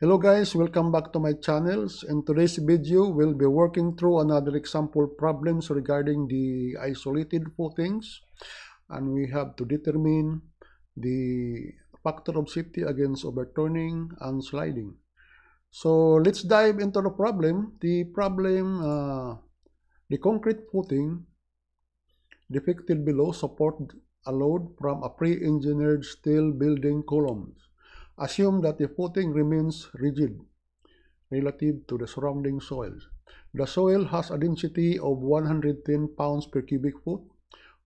Hello guys, welcome back to my channels. In today's video, we'll be working through another example problems regarding the isolated footings and we have to determine the factor of safety against overturning and sliding. So let's dive into the problem. The problem, uh, the concrete footing depicted below support a load from a pre-engineered steel building columns. Assume that the footing remains rigid relative to the surrounding soil. The soil has a density of 110 pounds per cubic foot,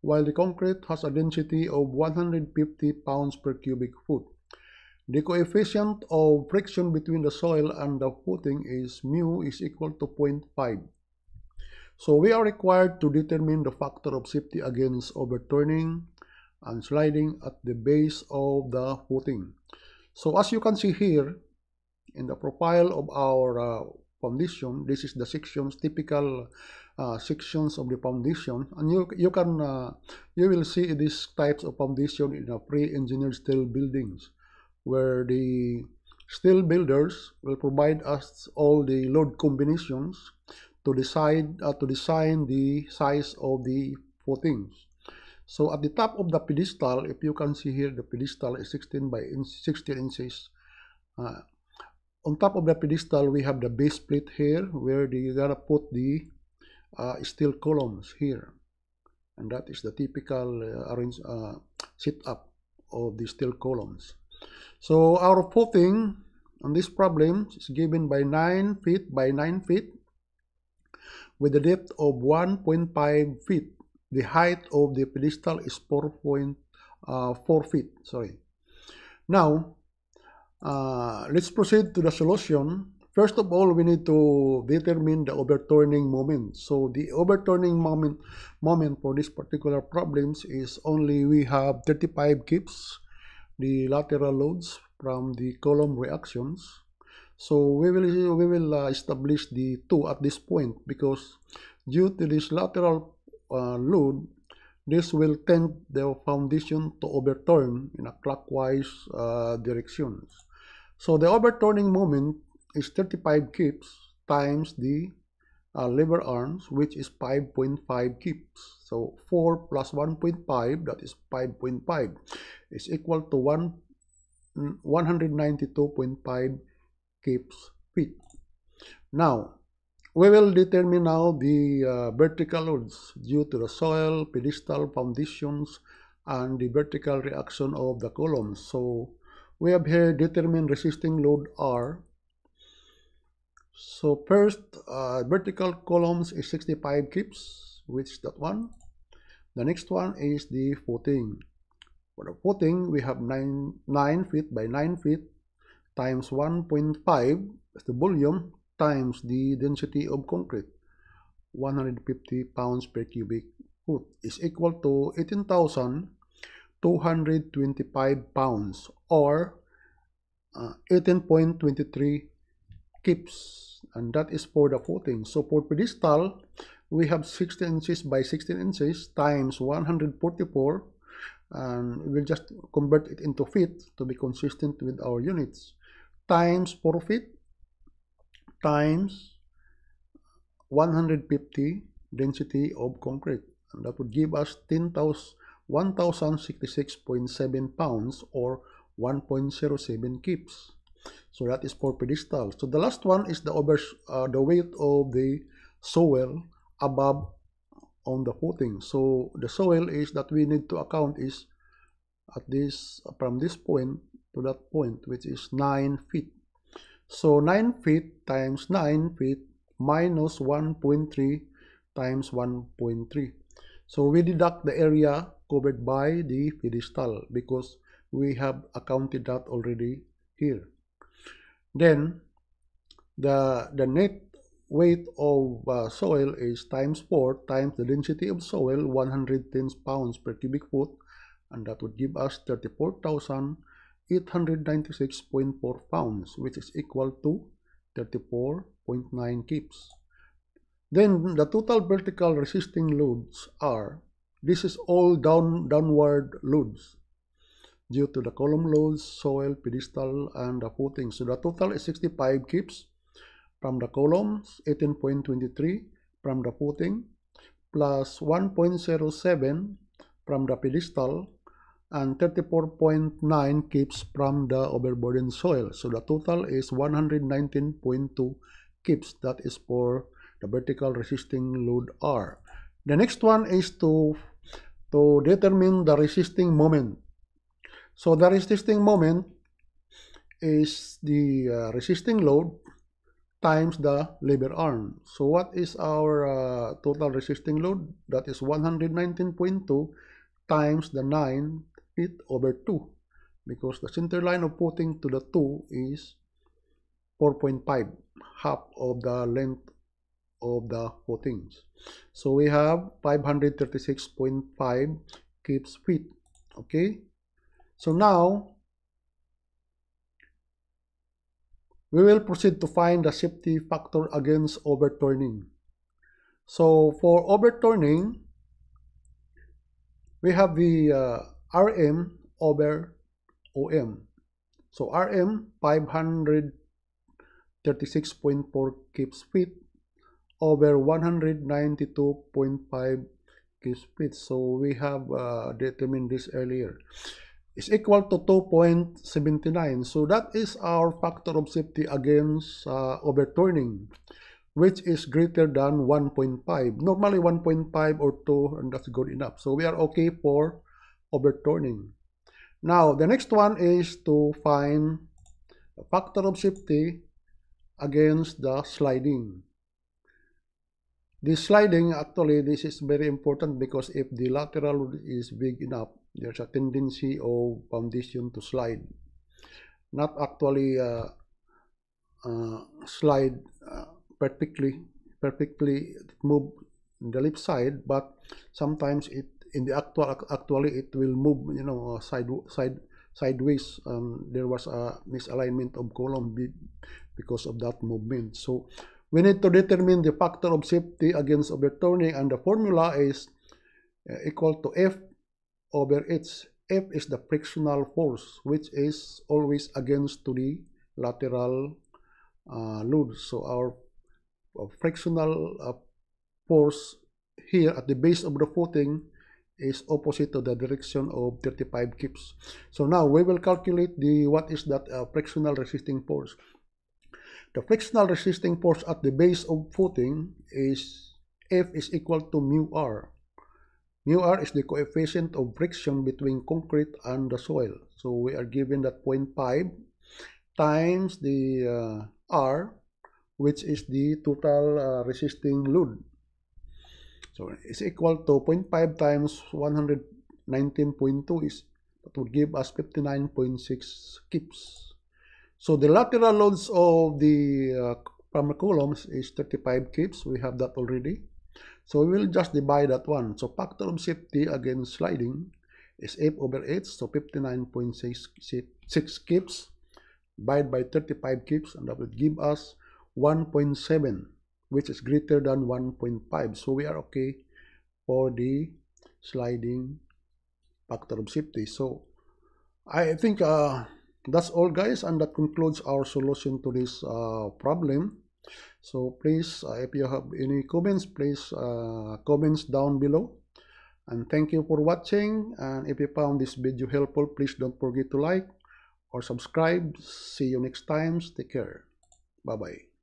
while the concrete has a density of 150 pounds per cubic foot. The coefficient of friction between the soil and the footing is mu is equal to 0.5. So we are required to determine the factor of safety against overturning and sliding at the base of the footing. So as you can see here, in the profile of our uh, foundation, this is the sections, typical uh, sections of the foundation. And you, you can, uh, you will see these types of foundation in a pre-engineered steel buildings, where the steel builders will provide us all the load combinations to decide uh, to design the size of the footings. So at the top of the pedestal, if you can see here, the pedestal is 16 by 16 inches. Uh, on top of the pedestal, we have the base plate here, where you're gonna put the uh, steel columns here. And that is the typical uh, arrange, uh, setup of the steel columns. So our footing on this problem is given by 9 feet by 9 feet with a depth of 1.5 feet the height of the pedestal is 4.4 uh, feet. Sorry. Now, uh, let's proceed to the solution. First of all, we need to determine the overturning moment. So the overturning moment, moment for this particular problems is only we have 35 kips, the lateral loads from the column reactions. So we will we will uh, establish the two at this point because due to this lateral uh, load, this will tend the foundation to overturn in a clockwise uh, directions. So the overturning moment is 35 kips times the uh, lever arms, which is 5.5 kips. So 4 plus 1.5, that is 5.5, is equal to 1, 192.5 kips feet. Now, we will determine now the uh, vertical loads due to the soil, pedestal, foundations, and the vertical reaction of the columns. So we have here determine resisting load R. So first, uh, vertical columns is 65 kips, which is that one. The next one is the footing. For the footing, we have 9, 9 feet by 9 feet times 1.5, that's the volume, times the density of concrete, 150 pounds per cubic foot, is equal to 18,225 pounds or uh, 18.23 kips. And that is for the footing. So for pedestal, we have 16 inches by 16 inches times 144 and we'll just convert it into feet to be consistent with our units. Times 4 feet times 150 density of concrete. And that would give us 1,066.7 pounds or 1.07 kips. So that is for pedestal. So the last one is the over uh, the weight of the soil above on the footing. So the soil is that we need to account is at this from this point to that point which is 9 feet. So 9 feet times 9 feet minus 1.3 times 1.3. So we deduct the area covered by the pedestal because we have accounted that already here. Then the, the net weight of uh, soil is times 4 times the density of soil 110 pounds per cubic foot and that would give us 34,000 896.4 pounds, which is equal to 34.9 kips. Then the total vertical resisting loads are, this is all down downward loads. due to the column loads, soil, pedestal, and the footing. So the total is 65 kips from the columns, 18.23 from the footing, plus 1.07 from the pedestal, and 34.9 kips from the overburden soil. So the total is 119.2 kips. That is for the vertical resisting load R. The next one is to, to determine the resisting moment. So the resisting moment is the uh, resisting load times the lever arm. So what is our uh, total resisting load? That is 119.2 times the 9 feet over 2 because the center line of footing to the 2 is 4.5 half of the length of the footings. So we have 536.5 kips feet. Okay. So now we will proceed to find the safety factor against overturning. So for overturning, we have the uh, RM over OM. So RM 536.4 kips feet over 192.5 kips feet. So we have uh, determined this earlier. Is equal to 2.79. So that is our factor of safety against uh, overturning, which is greater than 1.5. Normally 1.5 or 2, and that's good enough. So we are okay for overturning. Now, the next one is to find the factor of safety against the sliding. This sliding, actually, this is very important because if the lateral is big enough, there's a tendency of foundation to slide. Not actually uh, uh, slide uh, perfectly, perfectly move the left side, but sometimes it in the actual actually it will move you know uh, side side sideways um, there was a misalignment of column because of that movement. So we need to determine the factor of safety against overturning and the formula is uh, equal to f over h. F is the frictional force which is always against to the lateral uh, load. So our uh, frictional force here at the base of the footing is opposite to the direction of 35 kips. So now we will calculate the what is that uh, frictional resisting force. The frictional resisting force at the base of footing is F is equal to mu R. Mu R is the coefficient of friction between concrete and the soil. So we are given that 0.5 times the uh, R, which is the total uh, resisting load so it's equal to 0.5 times 119.2 is that would give us 59.6 kips. So the lateral loads of the uh, primary columns is 35 kips. We have that already. So we will just divide that one. So factor of safety against sliding is 8 over 8. So 59.6 kips divided by 35 kips and that would give us 1.7 which is greater than 1.5 so we are okay for the sliding factor of safety. So i think uh, that's all guys and that concludes our solution to this uh, problem. So please uh, if you have any comments please uh, comments down below. And thank you for watching. And if you found this video helpful please don't forget to like or subscribe. See you next time. Take care. Bye bye